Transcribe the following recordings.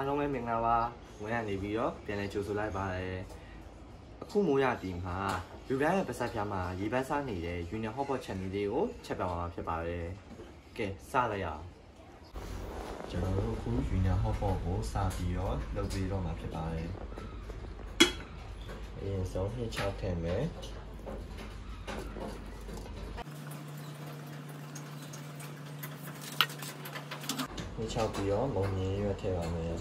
အားလုံးပဲမင်္ဂလာပါဝင်ရနေပြီးတော့ပြန်လည်ကြိုဆိုလိုက်ပါတယ်အခုမိုးရတီမှာလူတိုင်းရဲ့ပါစက်ပြားမှာရေပန်းစားနေတဲ့ Union Hotpot Channel လေးကိုချက်ပြမှာဖြစ်ပါတယ်ကဲစလိုက်ရအောင်ကျွန်တော်တို့အခု Union Hotpot ကိုစပြီးတော့လုပ်ပြီးတော့မှာဖြစ်ပါတယ်အရင်ဆုံးနှစ်ချောက်ထည့်မယ် နှစ်ချောက်ပြီးတော့မုံမြင်းရွက်ထည့်ပါမယ်ရွ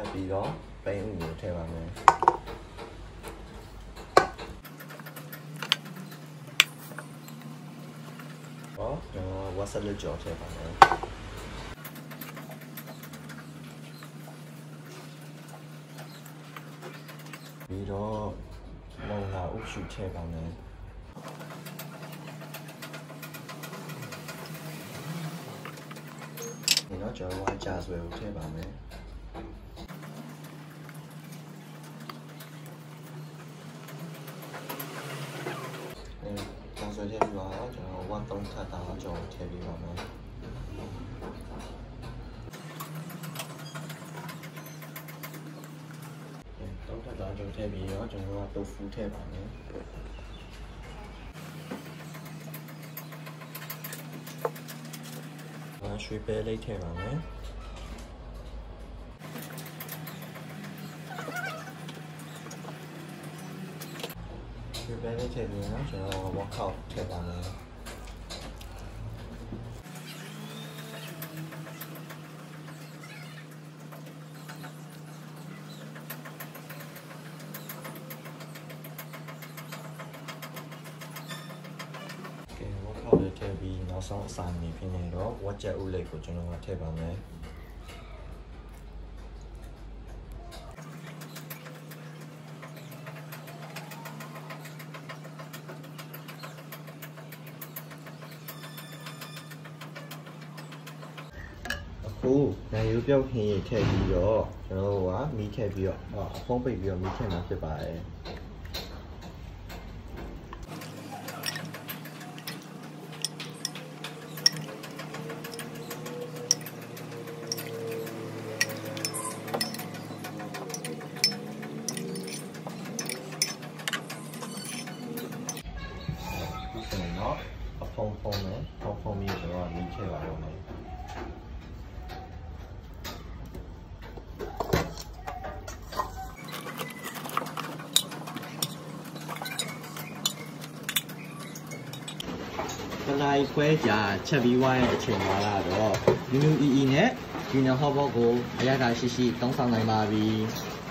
က်ပြီးတော့ပိန်းဥကိုထည့်ပါမယ်ဟောကျွန်တော်ဝါဆလစ်ကြော်ထည့်ပါမယ် ပြီးတော့မုံလာဥရှုထည့်ပါမယ်ဒီတော့ကျွန်တော်ဝါကြဆွဲကိုထည့်ပါမယ်အဲကြဆွဲထည့်ပြီးတော့ကျွန်တော်ဝါသုံးထပ်တာကျွန်တော်ထည့်ပြီးပါမယ် သုံးထပ်တာကျွန်တော်ထည့်ပြီးတော့ကျွန်တော်ကတိုဖူထည့်ပါမယ်ရွှေပဲလေးထည့်ပါမယ်ရွှေပဲလေးထည့်ပြီးတော့ကျွန်တော် workout ထည့်ပါမယ်ကဲ workout လေးထည့်ပြီးနောက်ဆုံးအစာနေဖြစ်နေတော့ watch ဥလေးကိုကျွန်တော်ကထည့်ပါမယ်အခုနိုင်ရိုးပြောက်ခင်းရထည့်ပြီးတော့ကျွန်တော်တို့ကမီးထည့်ပြီးတော့အဖုံးပိတ်ပြီးတော့မီးထည့်မှာဖြစ်ပါတယ် အဖုံးဖုံးနဲ့ဖုံးဖုံးပြီးကျွန်တော်ကမီးထည့်ပါတော့မယ်ပလိုက်ခွဲကြာချက်ပြီးဝိုင်းရဲ့အချိန်မှာတော့ UUEE နဲ့ Union Hotbox ကိုအရသာရှိရှိတုံးဆောင်နိုင်ပါပြီ။